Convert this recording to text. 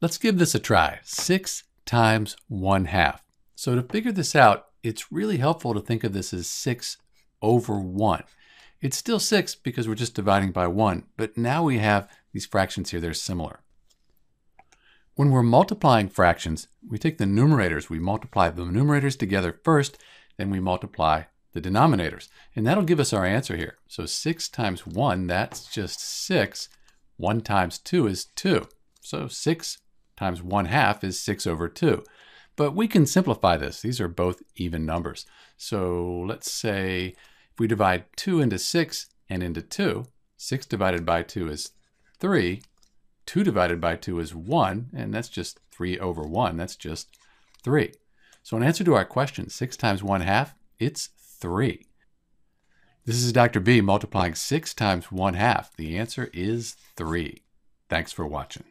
Let's give this a try. 6 times 1 half. So to figure this out, it's really helpful to think of this as 6 over 1. It's still 6 because we're just dividing by 1, but now we have these fractions here they're similar. When we're multiplying fractions, we take the numerators, we multiply the numerators together first, then we multiply the denominators. And that'll give us our answer here. So 6 times 1, that's just 6. 1 times 2 is 2. So 6 times 1 half is 6 over 2. But we can simplify this. These are both even numbers. So let's say if we divide 2 into 6 and into 2, 6 divided by 2 is 3. 2 divided by 2 is 1, and that's just 3 over 1. That's just 3. So in answer to our question, 6 times 1 half, it's 3. This is Dr. B multiplying 6 times 1 half. The answer is 3. Thanks for watching.